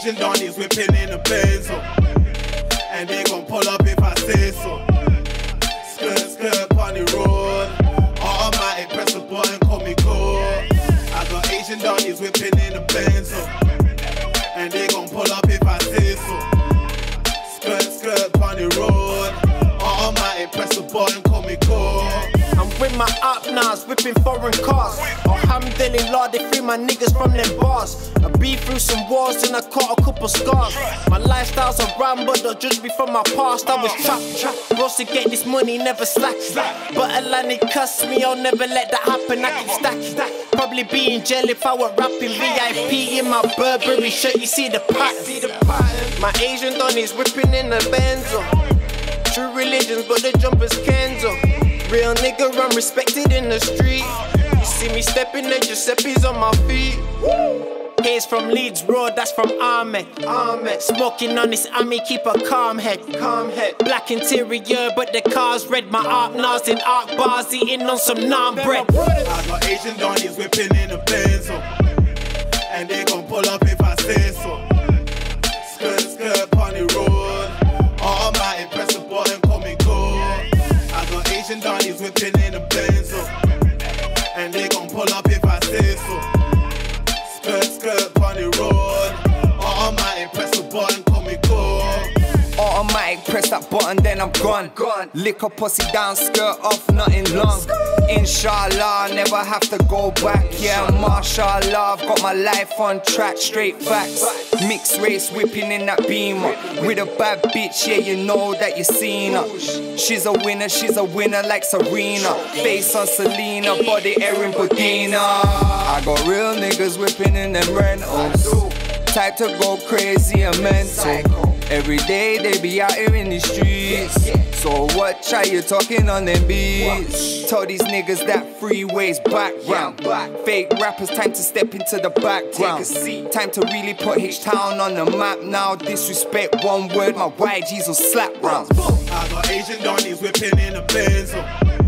Asian donnies whipping in a benzo. My up nas, whipping foreign cars. Oh, Alhamdulillah, they free my niggas from them bars. I be through some wars and I caught a couple scars. My lifestyle's around, but don't judge me from my past. I was trapped, trapped. Rose to get this money, never slack. But Atlantic cuss me, I'll never let that happen. I keep stacking. Probably be in jail if I were rapping VIP in my Burberry shirt. You see the pattern. My Asian donnies whipping in the Benzo. True religions, but the jumpers Kenzo. Real nigga, I'm respected in the street. You see me stepping there, Giuseppe's on my feet. Haze from Leeds Road, that's from Ahmed. Ahmed. Smoking on this Ami, keep a calm head. Calm head. Black interior, but the car's red. My art Nas in art bars, eating on some naan bread. I got Asian donnies whipping in a benzo. And they gon' pull up And they gon' pull up if I say so. Skirt, skirt, on the road. Automatic, press the button, call me cool. Automatic, press that button, then I'm gone. Lick a pussy down, skirt off, nothing long. Inshallah, I never have to go back. Yeah, mashallah, I've got my life on track, straight facts. Mixed race whipping in that beamer. With a bad bitch, yeah, you know that you seen her. She's a winner, she's a winner like Serena. Face on Selena, body Erin Bodina. I got real niggas whipping in them rentals. Type to go crazy and mental. Every day they be out here in the streets. So what try you talking on them beats? Tell these niggas that freeway's background. Fake rappers, time to step into the background. Time to really put H Town on the map now. Disrespect one word, my YGs will slap rounds. I got Asian donnies whipping in a benzo.